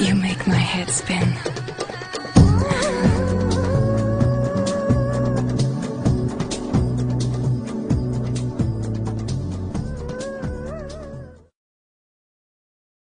You make my head spin.